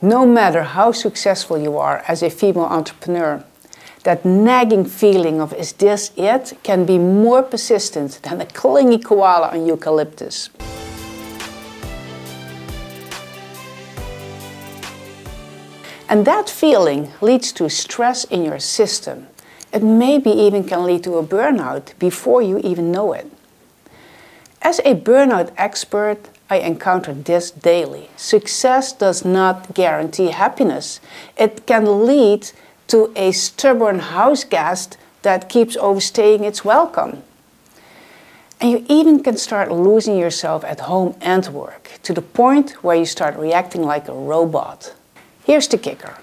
No matter how successful you are as a female entrepreneur, that nagging feeling of is this it can be more persistent than a clingy koala on eucalyptus. And that feeling leads to stress in your system. It maybe even can lead to a burnout before you even know it. As a burnout expert, I encounter this daily. Success does not guarantee happiness. It can lead to a stubborn house guest that keeps overstaying its welcome. And you even can start losing yourself at home and work to the point where you start reacting like a robot. Here's the kicker.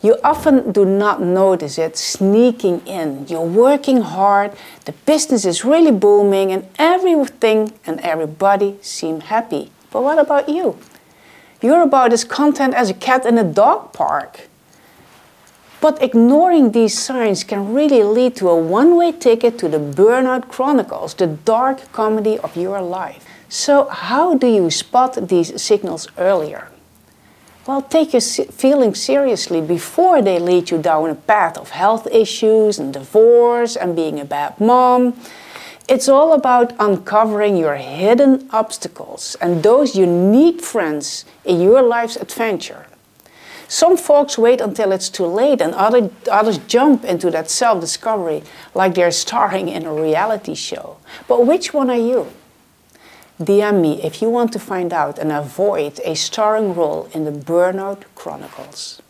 You often do not notice it sneaking in. You're working hard, the business is really booming, and everything and everybody seem happy. But what about you? You're about as content as a cat in a dog park. But ignoring these signs can really lead to a one way ticket to the Burnout Chronicles, the dark comedy of your life. So, how do you spot these signals earlier? Well, take your feelings seriously before they lead you down a path of health issues and divorce and being a bad mom. It's all about uncovering your hidden obstacles and those unique friends in your life's adventure. Some folks wait until it's too late, and other, others jump into that self discovery like they're starring in a reality show. But which one are you? DM me if you want to find out and avoid a starring role in the Burnout Chronicles.